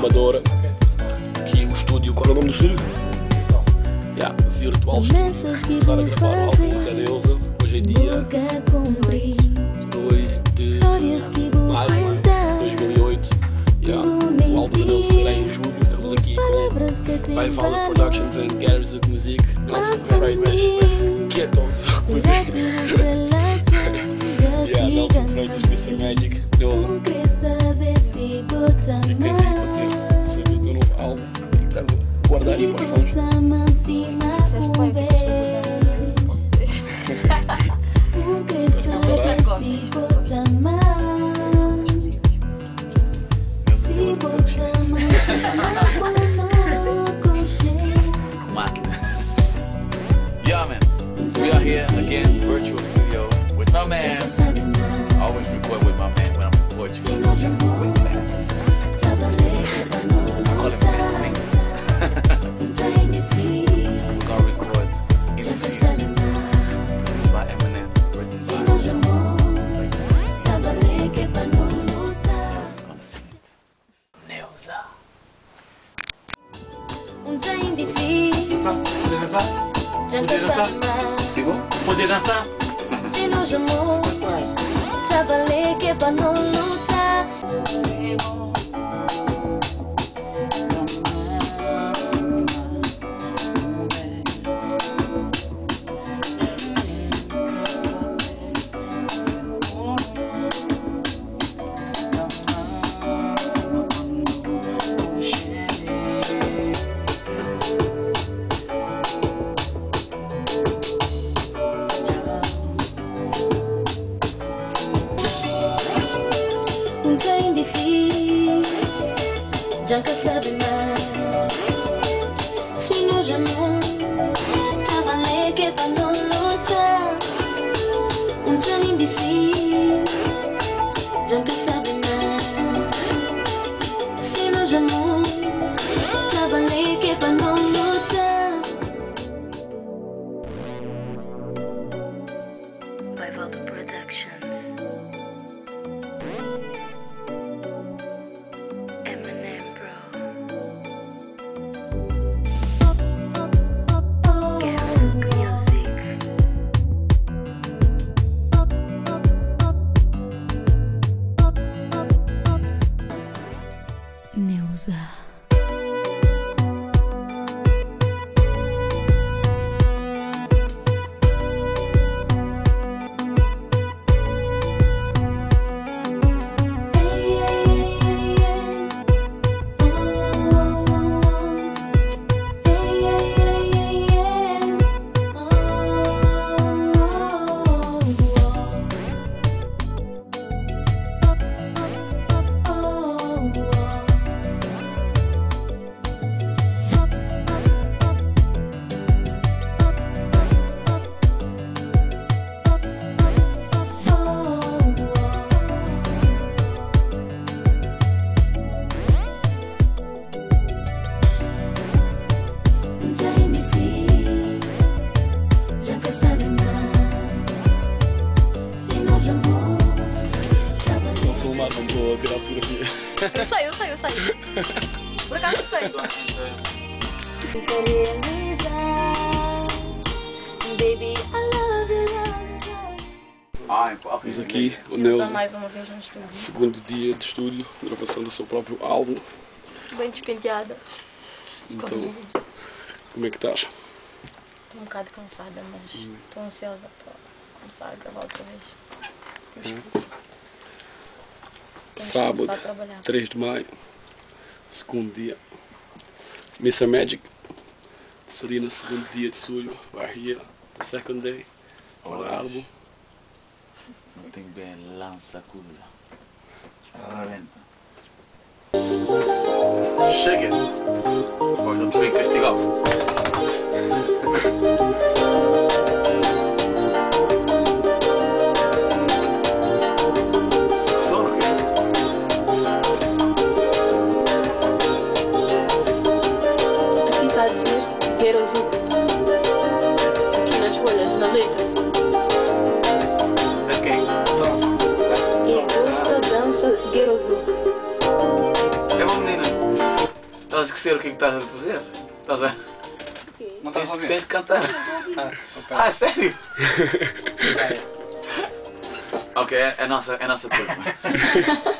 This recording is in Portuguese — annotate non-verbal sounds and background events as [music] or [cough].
Amadora. Aqui o estúdio. Qual é o nome do estúdio? Yeah, Virtual Studio. Começar a gravar o álbum da Neuza. Hoje é dia 2 de maio de 2008. Yeah, o álbum da Neuza será em julho. Estamos aqui com By Productions and Galleries of Music. Nossa, peraí, mas quieto. [laughs] Yeah, Nelson Freitas, Mr. Magic, Neuza. O que tens aí aí para os? Yeah, man. We are here again, virtual studio with my man. I always record with my man when I'm in Portugal. So. C'est Sinon je meurs. T'as balayé que pas non, non. C'est bon. si nous aimons Neuza. Estou a tirar fotografia. Eu sei, eu sei, eu sei. Por acaso Ah, ok. Estamos aqui, o Neuza. mais uma vez no estúdio. Segundo dia de estúdio, gravação do seu próprio álbum. Bem despenteada. Então, como é que estás? Estou um bocado cansada, mas estou ansiosa para começar a gravar outra vez. Que Sábado, começar a trabalhar. 3 de maio, segundo dia. Mr. Magic, seria no segundo dia de julho. We're here, the second day for the album. Não tem bem lança coisa. Alright. Shake it. Hoje não esquecer o que, é que estás a fazer? Estás a... Não Tens, estás a ouvir? tens de cantar. Ah. Ah, sério? [laughs] ok, é a nossa, é a nossa turma. [laughs]